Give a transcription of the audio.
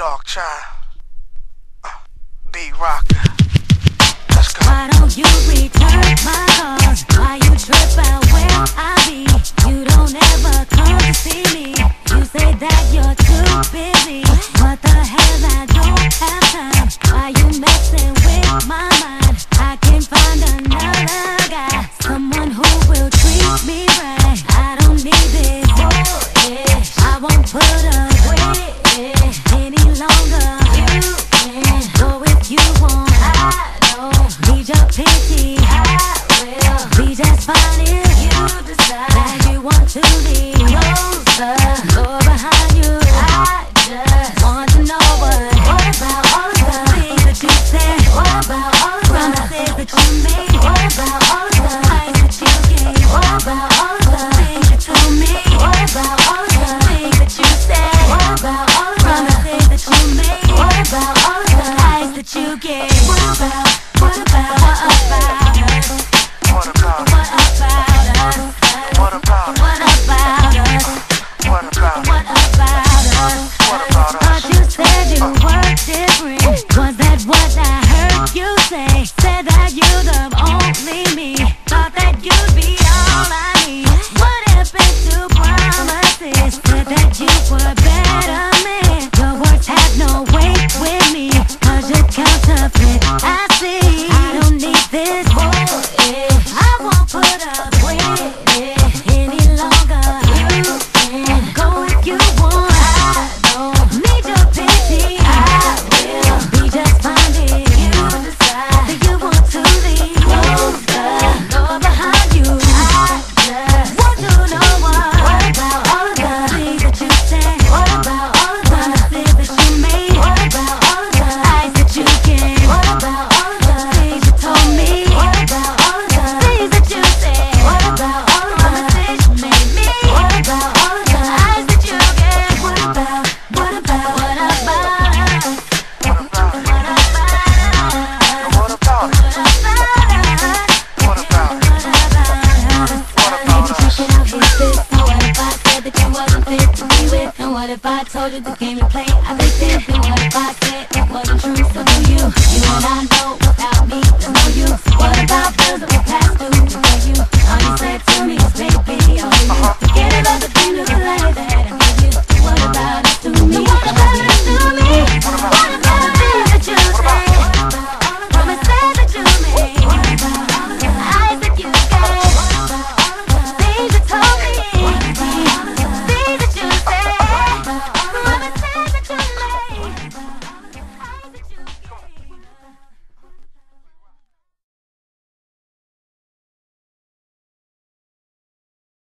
Darkchild, uh, D Rock. Let's go. Why don't you return my? I will be just fine. if I told you the game you play? I think it'd be what if I said it wasn't true. So do you? You and I know without me.